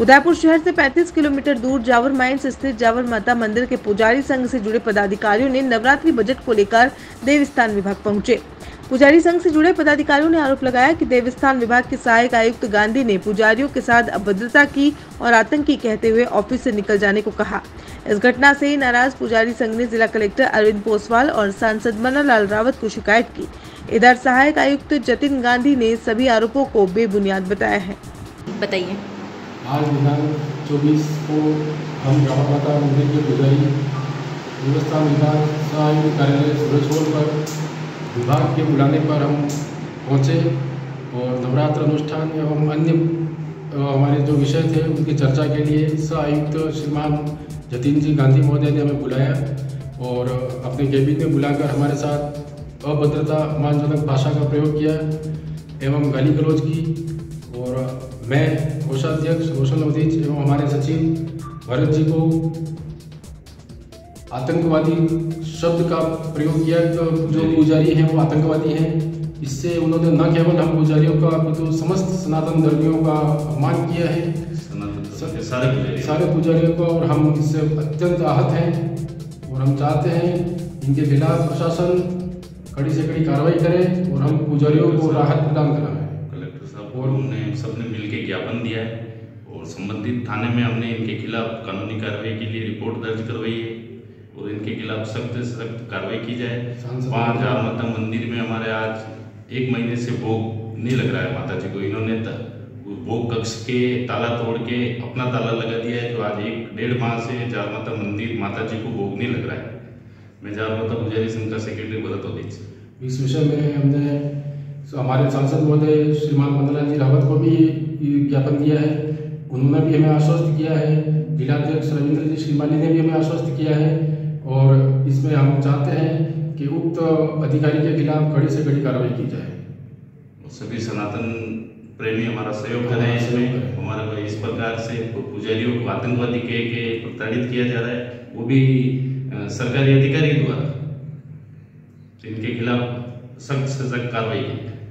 उदयपुर शहर से 35 किलोमीटर दूर जावर माइंस स्थित जावर माता मंदिर के पुजारी संघ से जुड़े पदाधिकारियों ने नवरात्रि बजट को लेकर देवस्थान विभाग पहुँचे। पुजारी संघ से जुड़े पदाधिकारियों ने आरोप लगाया कि देवस्थान विभाग के सहायक आयुक्त गांधी ने पुजारियों के साथ अभद्रता की और आतंकी कहते हुए ऑफ़िस से निकल जाने को कहा। इस घटना से नाराज़ पुजारी संघ ने जिला कलेक्टर अरविंद पोसवाल और सांसद मनोलाल रावत को शिकायत की। इधर सहायक आयुक्त जतिन गांधी ने सभी आरोपों को बेबुनियाद बताया है। बताइए। आज दिनांक चौबीस को हम रामा माता मंदिर के पुजारी देवस्थान विभाग सहायुक्त कार्यालय सूरज होल पर विभाग के बुलाने पर हम पहुँचे और नवरात्र अनुष्ठान एवं अन्य हमारे जो विषय थे उनकी चर्चा के लिए सह आयुक्त श्रीमान जतिन जी गांधी महोदय ने हमें बुलाया और अपने केबिन में बुलाकर हमारे साथ अभद्रता अपमानजनक भाषा का प्रयोग किया एवं गाली गलौज की और मैं कोषाध्यक्ष रोशन अवधीज एवं हमारे सचिव भरत जी को आतंकवादी शब्द का प्रयोग किया तो जो पुजारी हैं वो आतंकवादी हैं। इससे उन्होंने न केवल हम पुजारियों का अपितु समस्त सनातन धर्मियों का अपमान किया है। सारे सारे पुजारियों को और हम इससे अत्यंत आहत हैं और हम चाहते हैं इनके खिलाफ प्रशासन कड़ी से कड़ी कार्रवाई करें और हम पुजारियों को राहत प्रदान कराएँ। साहब और हमने सबने मिलकर ज्ञापन दिया है और संबंधित थाने में हमने इनके खिलाफ कानूनी कार्रवाई के लिए रिपोर्ट दर्ज करवाई है और इनके खिलाफ सख्त से सख्त कार्रवाई की जाए। वहाँ जहाँ माता मंदिर में हमारे आज एक महीने से भोग नहीं लग रहा है माता जी को। इन्होंने भोग कक्ष के ताला तोड़ के अपना ताला लगा दिया है। जो आज एक डेढ़ माह से जार माता मंदिर माता जी को भोग नहीं लग रहा है। मैं जार माता पुजारी संघ का सेक्रेटरी भरत अधीच इस विषय में हमने हमारे सांसद महोदय श्रीमान मंदलाल जी रावत को भी ज्ञापन दिया है। उन्होंने भी हमें आश्वस्त किया है। जिलाध्यक्ष रविंद्र जी श्रीमाली ने भी हमें आश्वस्त किया है। और इसमें हम चाहते हैं कि उक्त अधिकारी के खिलाफ कड़ी से कड़ी कार्रवाई की जाए। सभी सनातन प्रेमी हमारा सहयोग हाँ, करें सहयोग इसमें करें। हमारा इस प्रकार से पुजारियों को आतंकवादी कह के प्रताड़ित किया जा रहा है। वो भी सरकारी अधिकारी द्वारा। तो इनके खिलाफ सख्त से कार्रवाई की।